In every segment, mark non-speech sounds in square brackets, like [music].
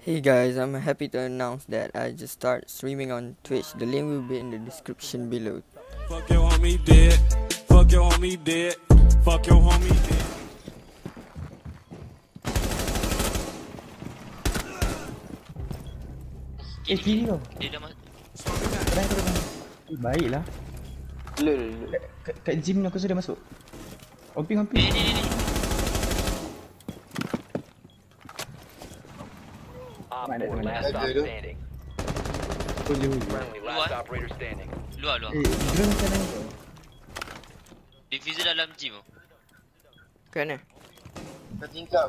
Hey guys, I'm happy to announce that I just started streaming on Twitch. The link will be in the description below. Fuck your homie dead. Fuck your homie dead. Fuck your homie dead. Eh kiri kau Dia dah masuk Kadang kadang Eh baiklah Lol. Kat, kat, kat gym ni aku sudah masuk Hopping Ni hopping ni ni ni Op Mana, 4, mana? last stop Ada tu. standing. Boleh boleh Friendly, Luar. last operator standing. Luar luar Eh drone macam mana kau Diffuser dalam gym tu Kat mana? Dah tingkap.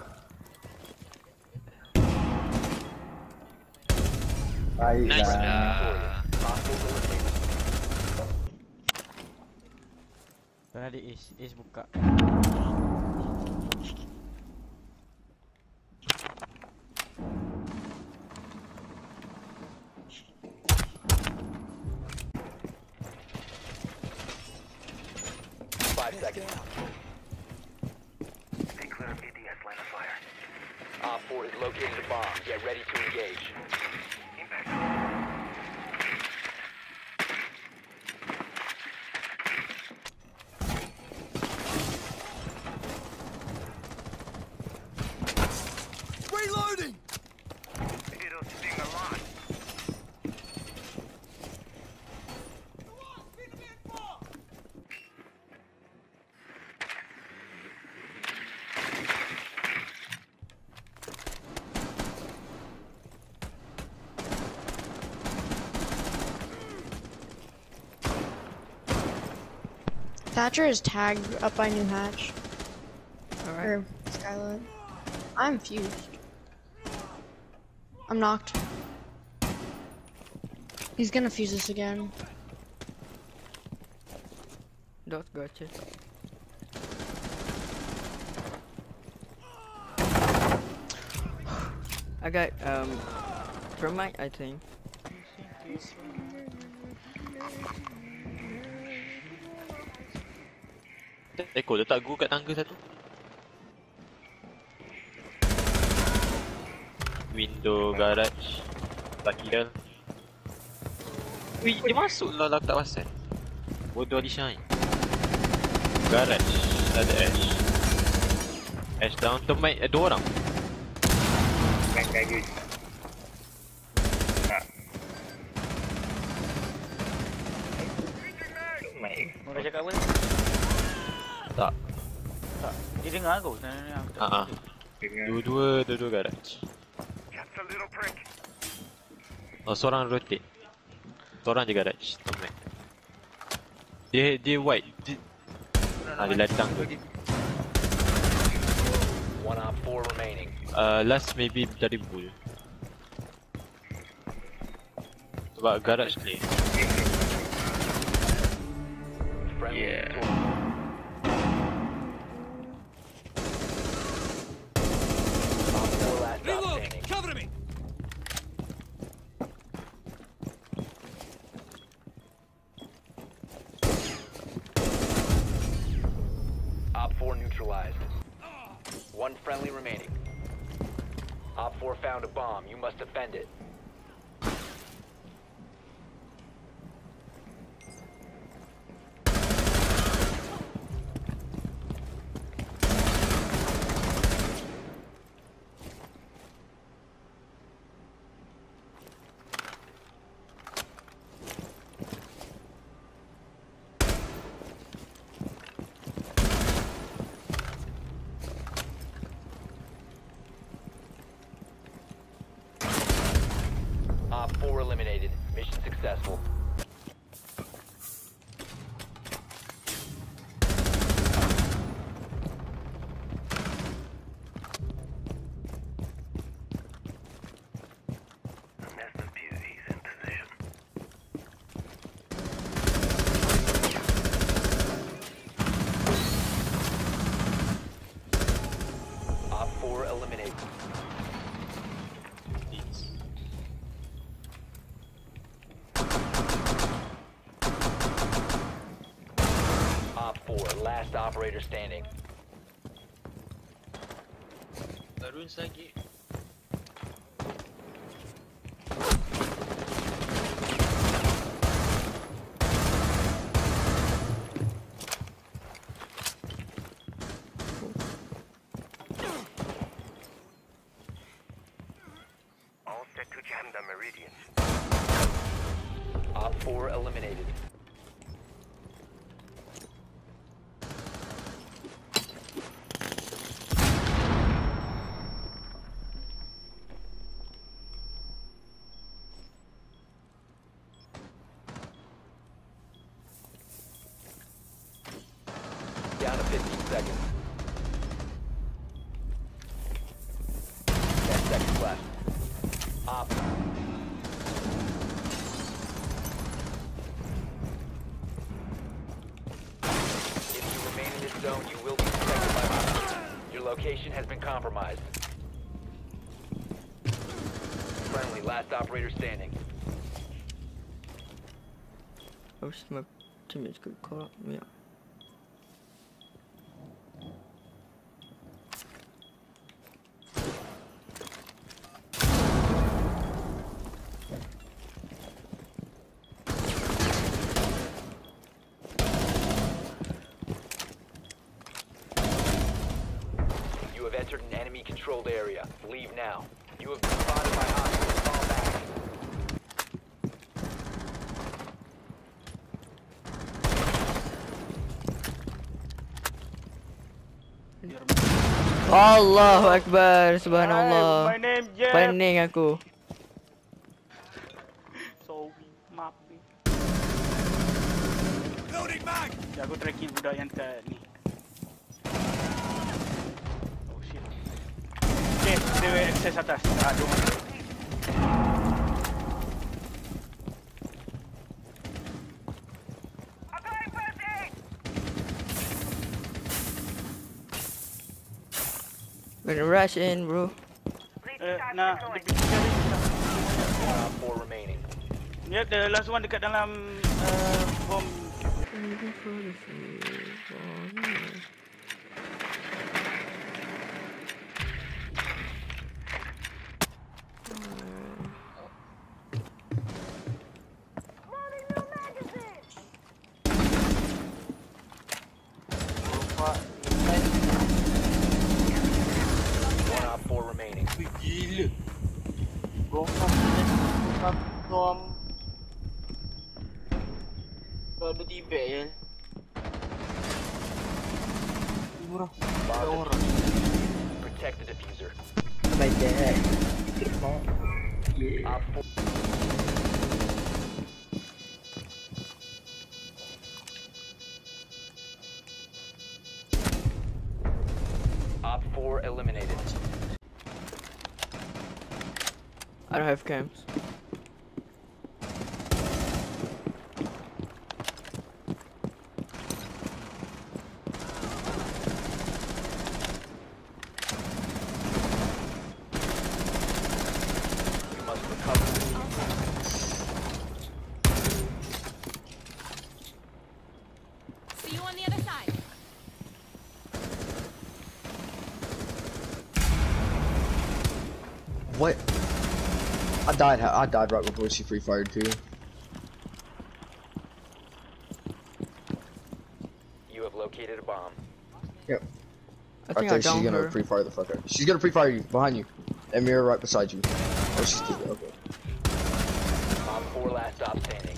Nice lah Hostiles eliminated. Dan ada Ace, Ace buka Five seconds. OPFOR is located a bomb. Get ready to engage. Thatcher is tagged up by New Hatch. Alright. Or Skylight. I'm fused. I'm knocked. He's gonna fuse us again. Dot gotcha. I got um thermite I think. Eko letak guru kat tangga satu. Window garage Lucky dah Wih dia masuk lah lah tak pasal. Bodoh Alisha ni Garage Ada Ash. Ash down termite eh, dua orang. Kau dah cakap apa? Tak. Tak. Dia dengar aku Nah, nah, nah, aku tak Haa. Dua-dua Dua-dua garage. Oh seorang rotate. Seorang je garage Termite Dia dia white. Dia, Ah, dia lari tangga One Op 4 remaining. uh, Last maybe dari bull. Sebab garage Friendly. Yeah. Neutralized. One friendly remaining. OPFOR found a bomb. You must defend it. OPFOR eliminated. Mission successful. 4 eliminated. OPFOR, last operator standing. OPFOR eliminated. Down to 15 seconds. 10 seconds left. Op. If you remain in this zone, you will be detected by hostiles. Your location has been compromised. Friendly, last operator standing. Wish my teammates could call out. You have entered an enemy controlled area. Leave now. You have been spotted by hostiles. Fall back. Allahu Akbar My Subhanallah name Jeff. Pening aku Sorry, maaf. Loading mag. Ya, aku try kill budak yang dekat ni. Oh shit. Okay, dia access atas. Ah, dia masuk. Gonna rush in bro Eh, nak dia pergi cari. OPFOR remaining. Yep, the last one dekat dalam uh, bom. One OPFOR remaining. Gila. Bom bom. Kau ada tibet je. Murah. Bomb defused. Protect the defuser. That. Op 4. Don't have cams You must recover the See you on the other side. What? I died. I died right before she free fired too. You have located a bomb. Yep. I Right think I there, she's gonna her pre fire the fuck out. She's gonna pre fire you behind you. And mirror right beside you. Oh, she's still okay. Op 4 last stop standing.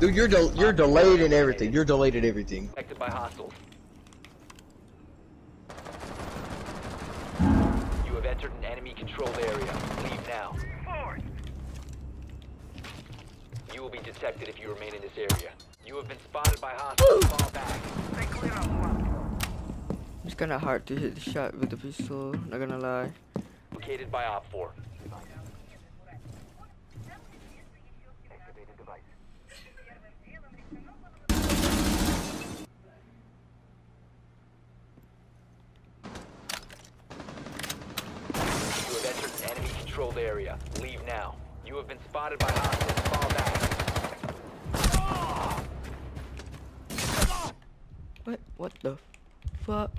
Dude, you're del you're delayed in everything. You're delayed in everything. Detected by hostiles. You have entered an enemy controlled area. Leave now. You will be detected if you remain in this area. You have been spotted by hostiles. Fall back. It's kinda hard to hit the shot with the pistol Not gonna lie Located by OPFOR. You have entered an enemy controlled area. Leave now. You have been spotted by hostiles. Fall back. What? What the fuck?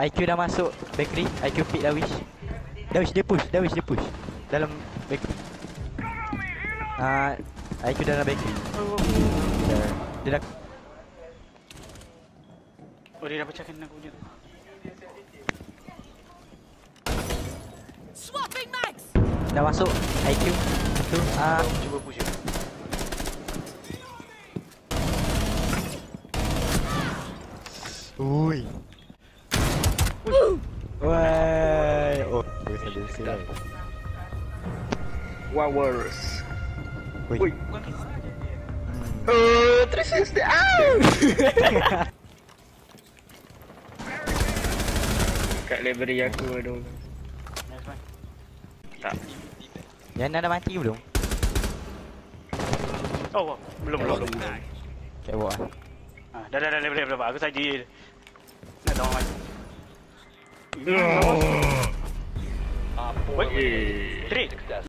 IQ dah masuk bakery. IQ pick dah wish. Dah wish dia push, dah wish dia push. Dalam bakery. Ah, IQ dalam bakery. Dia, dia dah Oh dia dah pecahkan aku punya tu. Swapping mags! dah masuk IQ. Tu ah Cuba push Wowers. Ui. Ui. Oh, 360. Ah! [laughs] Kat library aku man. Tak. Yang dah mati belum? Oh, belum belum belum. Kat bawah. Ah, dah dah dah boleh boleh. Aku saja nak tahu mati. Op 4 Wait. eliminated. Three. Success.